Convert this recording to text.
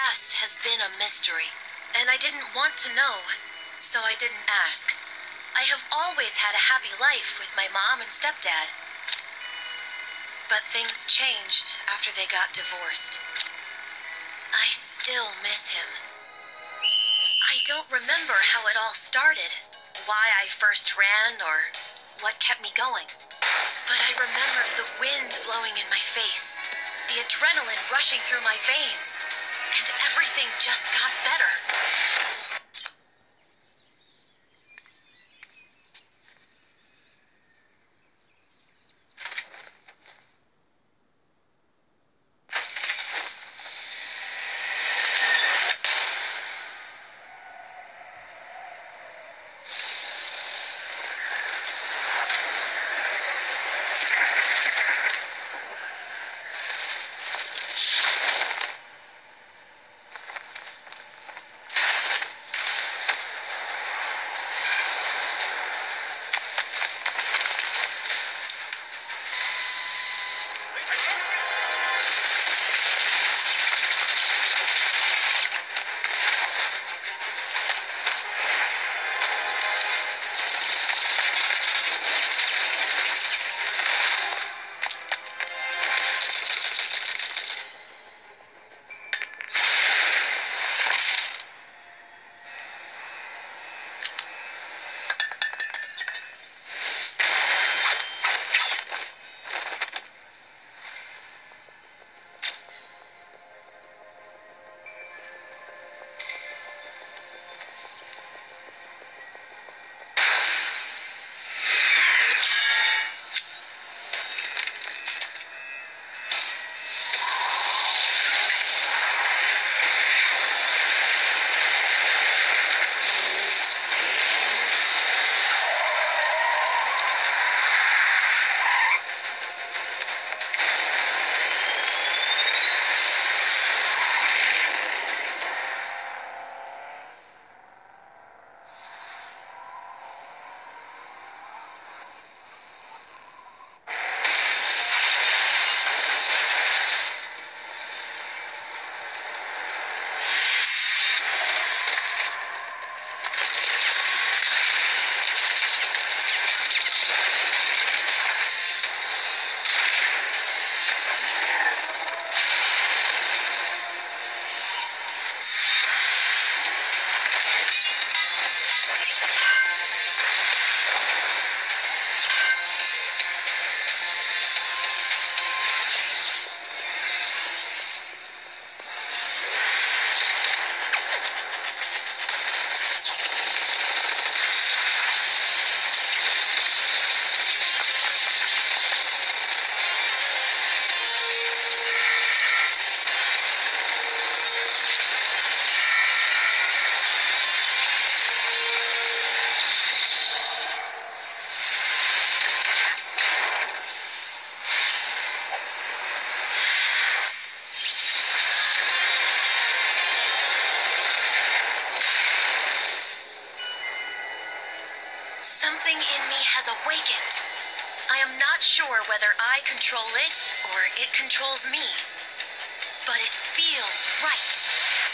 past has been a mystery, and I didn't want to know, so I didn't ask. I have always had a happy life with my mom and stepdad. But things changed after they got divorced. I still miss him. I don't remember how it all started, why I first ran, or what kept me going. But I remember the wind blowing in my face, the adrenaline rushing through my veins, and everything just got better. Something in me has awakened. I am not sure whether I control it or it controls me, but it feels right.